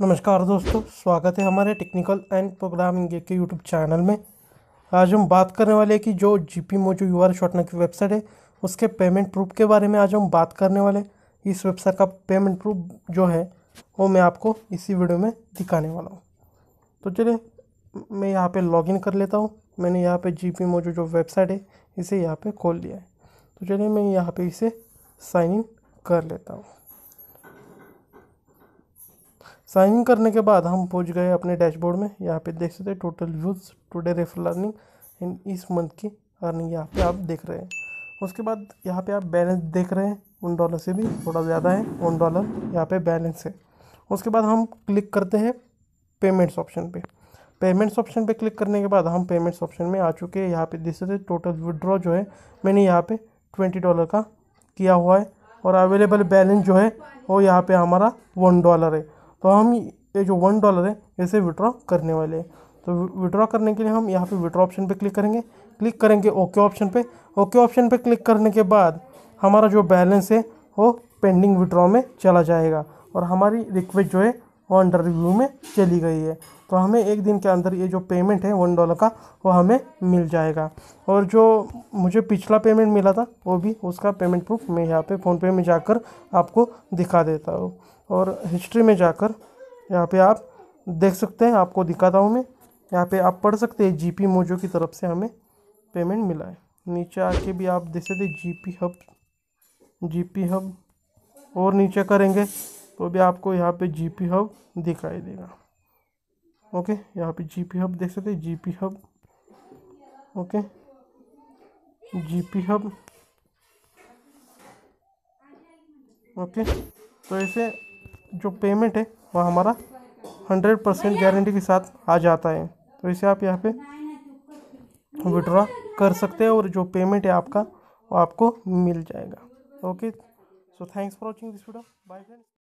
नमस्कार दोस्तों, स्वागत है हमारे टेक्निकल एंड प्रोग्रामिंग के यूट्यूब चैनल में। आज हम बात करने वाले हैं कि जो G P mojo U R shortener की वेबसाइट है, उसके पेमेंट प्रूफ के बारे में आज हम बात करने वाले। इस वेबसाइट का पेमेंट प्रूफ जो है, वो मैं आपको इसी वीडियो में दिखाने वाला हूँ। तो चलिए, मैं यहाँ पे लॉगिन कर लेता हूँ। मैंने यहाँ पे जी पी मोजो जो वेबसाइट है, इसे यहाँ पे खोल लिया है। तो चलिए, मैं यहाँ पे इसे साइन इन कर लेता हूँ। साइन इन करने के बाद हम पहुँच गए अपने डैशबोर्ड में। यहाँ पे देख सकते हैं total views today refer learning in इस मंथ की अर्निंग यहाँ पे आप देख रहे हैं। उसके बाद यहाँ पे आप बैलेंस देख रहे हैं वन डॉलर से भी थोड़ा ज़्यादा है वन डॉलर यहाँ पे बैलेंस है। उसके बाद हम क्लिक करते हैं पेमेंट्स ऑप्शन पे। पेमेंट्स ऑप्शन पे क्लिक करने के बाद हम पेमेंट्स ऑप्शन में आ चुके हैं। यहाँ पे देख सकते टोटल विड्रॉ जो है, मैंने यहाँ पे ट्वेंटी डॉलर का किया हुआ है और अवेलेबल बैलेंस जो है, वो यहाँ पे हमारा वन डॉलर है। तो हम ये जो वन डॉलर है, इसे विड्रॉ करने वाले हैं। तो विड्रॉ करने के लिए हम यहाँ पे विड्रॉ ऑप्शन पे क्लिक करेंगे। क्लिक करेंगे ओके ऑप्शन पे। ओके ऑप्शन पे क्लिक करने के बाद हमारा जो बैलेंस है, वो पेंडिंग विड्रॉ में चला जाएगा। और हमारी रिक्वेस्ट जो है वो अंडर रिव्यू में चली गई है। तो हमें एक दिन के अंदर ये जो पेमेंट है वन डॉलर का, वो हमें मिल जाएगा। और जो मुझे पिछला पेमेंट मिला था, वो भी उसका पेमेंट प्रूफ मैं यहाँ पे फ़ोनपे में जाकर आपको दिखा देता हूँ। और हिस्ट्री में जाकर यहाँ पे आप देख सकते हैं, आपको दिखाता हूँ मैं। यहाँ पे आप पढ़ सकते हैं जीपी मोजो की तरफ़ से हमें पेमेंट मिला है। नीचे आके भी आप देख सकते G P hub G P hub और नीचे करेंगे तो भी आपको यहाँ पे जीपी हब दिखाई देगा। ओके यहाँ पे जीपी हब देख सकते हैं। GP hub okay GP hub okay तो ऐसे जो पेमेंट है, वह हमारा हंड्रेड परसेंट गारंटी के साथ आ जाता है। तो इसे आप यहाँ पे विड्रॉ कर सकते हैं और जो पेमेंट है आपका, वो आपको मिल जाएगा। Okay so thanks for watching this video bye friends